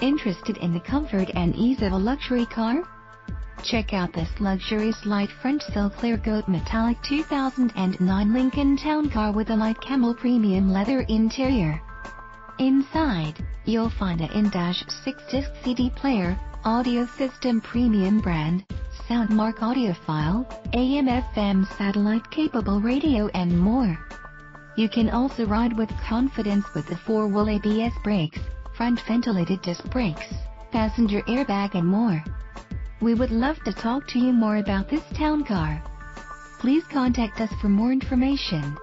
Interested in the comfort and ease of a luxury car? Check out this luxurious light French silk clearcoat metallic 2009 Lincoln Town Car with a light camel premium leather interior. Inside, you'll find a in-dash 6-disc CD player, audio system premium brand, Soundmark audiophile, AM-FM satellite-capable radio and more. You can also ride with confidence with the 4-wheel ABS brakes, front ventilated disc brakes, passenger airbag and more. We would love to talk to you more about this town car. Please contact us for more information.